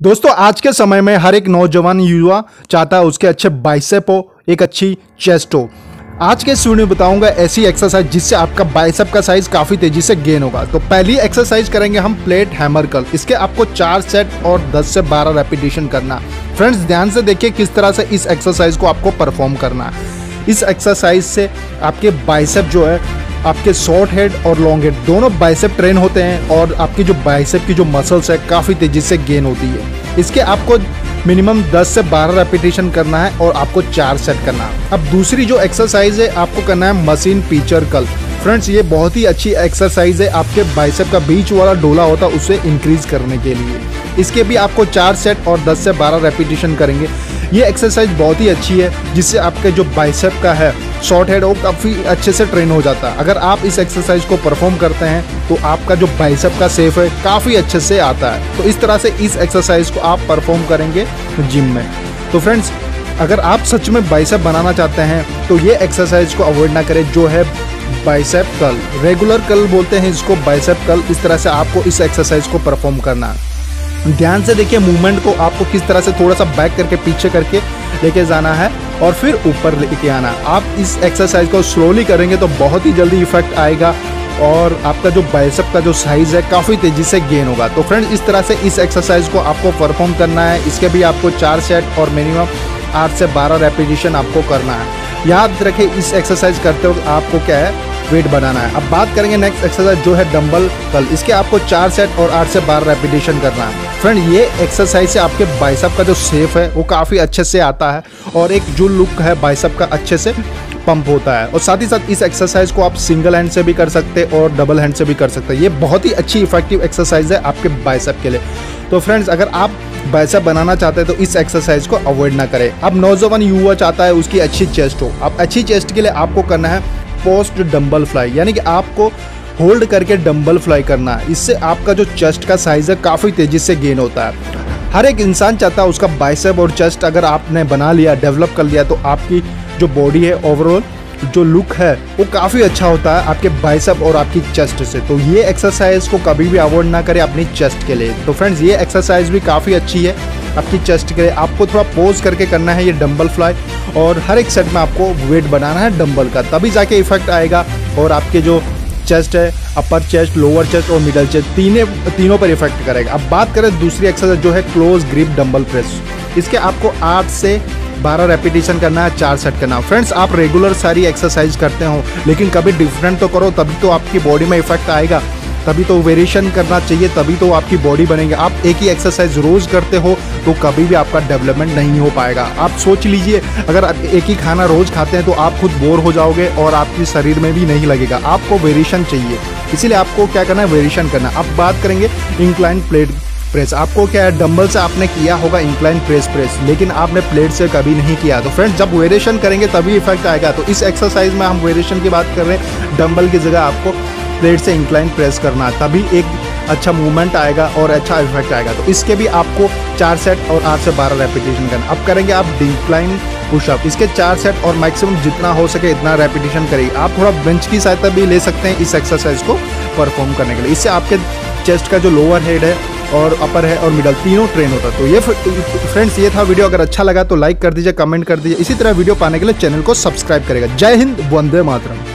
दोस्तों, आज के समय में हर एक नौजवान युवा चाहता है उसके अच्छे बाइसेप हो, एक अच्छी चेस्ट हो। आज के इस वीडियो में बताऊँगा ऐसी एक्सरसाइज जिससे आपका बाइसेप का साइज़ काफ़ी तेज़ी से गेन होगा। तो पहली एक्सरसाइज करेंगे हम प्लेट हैमर कल इसके आपको चार सेट और 10 से 12 रेपिटेशन करना। फ्रेंड्स ध्यान से देखिए किस तरह से इस एक्सरसाइज को आपको परफॉर्म करना इस एक्सरसाइज से आपके बाइसेप जो है आपके शॉर्ट हेड और लॉन्ग हेड दोनों बाइसेप ट्रेन होते हैं और आपकी जो बाइसेप की जो मसल्स है काफ़ी तेज़ी से गेन होती है। इसके आपको मिनिमम 10 से 12 रेपिटेशन करना है और आपको चार सेट करना है। अब दूसरी जो एक्सरसाइज है, आपको करना है मशीन पीचर कल फ्रेंड्स, ये बहुत ही अच्छी एक्सरसाइज है आपके बाइसेप का बीच वाला डोला होता है उसे इंक्रीज करने के लिए। इसके भी आपको चार सेट और 10 से 12 रेपिटेशन करेंगे। ये एक्सरसाइज बहुत ही अच्छी है, जिससे आपके जो बाइसेप का है शॉर्ट हेड वो काफ़ी अच्छे से ट्रेन हो जाता है। अगर आप इस एक्सरसाइज को परफॉर्म करते हैं तो आपका जो बाइसेप का सेफ़ है, काफ़ी अच्छे से आता है। तो इस तरह से इस एक्सरसाइज को आप परफॉर्म करेंगे जिम में। तो फ्रेंड्स अगर आप सच में बाइसेप बनाना चाहते हैं तो ये एक्सरसाइज को अवॉइड ना करें। जो है बाइसेप कल रेगुलर कल बोलते हैं इसको, बाइसेप कल इस तरह से आपको इस एक्सरसाइज को परफॉर्म करना ध्यान से देखिए मूवमेंट को आपको किस तरह से थोड़ा सा बैक करके, पीछे करके लेके जाना है और फिर ऊपर लेके आना आप इस एक्सरसाइज को स्लोली करेंगे तो बहुत ही जल्दी इफ़ेक्ट आएगा और आपका जो बाइसेप का जो साइज़ है काफ़ी तेज़ी से गेन होगा। तो फ्रेंड्स इस तरह से इस एक्सरसाइज को आपको परफॉर्म करना है। इसके भी आपको चार सेट और मिनिमम आठ से बारह रेपिटेशन आपको करना है। याद रखें, इस एक्सरसाइज करते वक्त आपको क्या है? वेट बनाना है। अब बात करेंगे नेक्स्ट एक्सरसाइज जो है डंबल कल इसके आपको चार सेट और आठ से बारह रेपिटेशन करना है। फ्रेंड ये एक्सरसाइज से आपके बाइसअप का जो सेफ़ है, वो काफ़ी अच्छे से आता है और एक जो लुक है बाइसअप का अच्छे से पंप होता है। और साथ ही साथ इस एक्सरसाइज को आप सिंगल हैंड से भी कर सकते और डबल हैंड से भी कर सकते ये बहुत ही अच्छी इफ़ेक्टिव एक्सरसाइज है आपके बाइसअप के लिए। तो फ्रेंड्स अगर आप बाइसेप बनाना चाहते हैं तो इस एक्सरसाइज को अवॉइड ना करें। अब नौजवान युवा चाहता है उसकी अच्छी चेस्ट हो। अब अच्छी चेस्ट के लिए आपको करना है पोस्ट डंबल फ्लाई यानी कि आपको होल्ड करके डंबल फ्लाई करना है। इससे आपका जो चेस्ट का साइज़ है काफ़ी तेज़ी से गेन होता है। हर एक इंसान चाहता है उसका बाइसेप और चेस्ट अगर आपने बना लिया डेवलप कर लिया तो आपकी जो बॉडी है ओवरऑल जो लुक है, वो काफ़ी अच्छा होता है आपके बाइसअप और आपकी चेस्ट से। तो ये एक्सरसाइज को कभी भी अवॉइड ना करें अपनी चेस्ट के लिए। तो फ्रेंड्स ये एक्सरसाइज भी काफ़ी अच्छी है आपकी चेस्ट के लिए। आपको थोड़ा पोज करके करना है ये डंबल फ्लाई और हर एक सेट में आपको वेट बनाना है डंबल का। तभी जाके इफ़ेक्ट आएगा और आपके जो चेस्ट है अपर चेस्ट लोअर चेस्ट और मिडल चेस्ट तीनों तीनों पर इफ़ेक्ट करेगा। अब बात करें दूसरी एक्सरसाइज जो है क्लोज ग्रिप डंबल प्रेस इसके आपको आठ से बारह रेपिटेशन करना है, चार सेट करना फ्रेंड्स आप रेगुलर सारी एक्सरसाइज करते हो, लेकिन कभी डिफरेंट तो करो, तभी तो आपकी बॉडी में इफ़ेक्ट आएगा। तभी तो वेरिएशन करना चाहिए, तभी तो आपकी बॉडी बनेगी। आप एक ही एक्सरसाइज रोज करते हो तो कभी भी आपका डेवलपमेंट नहीं हो पाएगा। आप सोच लीजिए, अगर आप एक ही खाना रोज खाते हैं तो आप खुद बोर हो जाओगे और आपके शरीर में भी नहीं लगेगा। आपको वेरिएशन चाहिए। इसीलिए आपको क्या करना है वेरिएशन करना अब बात करेंगे इंक्लाइन प्लेट प्रेस आपको क्या है डम्बल से आपने किया होगा इंक्लाइन प्रेस प्रेस लेकिन आपने प्लेट से कभी नहीं किया। तो फ्रेंड्स जब वेरिएशन करेंगे, तभी इफ़ेक्ट आएगा। तो इस एक्सरसाइज में हम वेरिएशन की बात कर रहे हैं। डम्बल की जगह आपको प्लेट से इंक्लाइन प्रेस करना तभी एक अच्छा मूवमेंट आएगा और अच्छा इफ़ेक्ट आएगा। तो इसके भी आपको चार सेट और आठ से बारह रेपिटेशन करना अब करेंगे आप डिक्लाइन पुशअप इसके चार सेट और मैक्सिमम जितना हो सके इतना रेपिटेशन करिए। आप थोड़ा बेंच की सहायता भी ले सकते हैं इस एक्सरसाइज को परफॉर्म करने के लिए। इससे आपके चेस्ट का जो लोअर हेड है और अपर है और मिडल तीनों ट्रेन होता है। तो ये फ्रेंड्स ये था वीडियो अगर अच्छा लगा तो लाइक कर दीजिए कमेंट कर दीजिए। इसी तरह वीडियो पाने के लिए चैनल को सब्सक्राइब करेगा। जय हिंद, वंदे मातरम।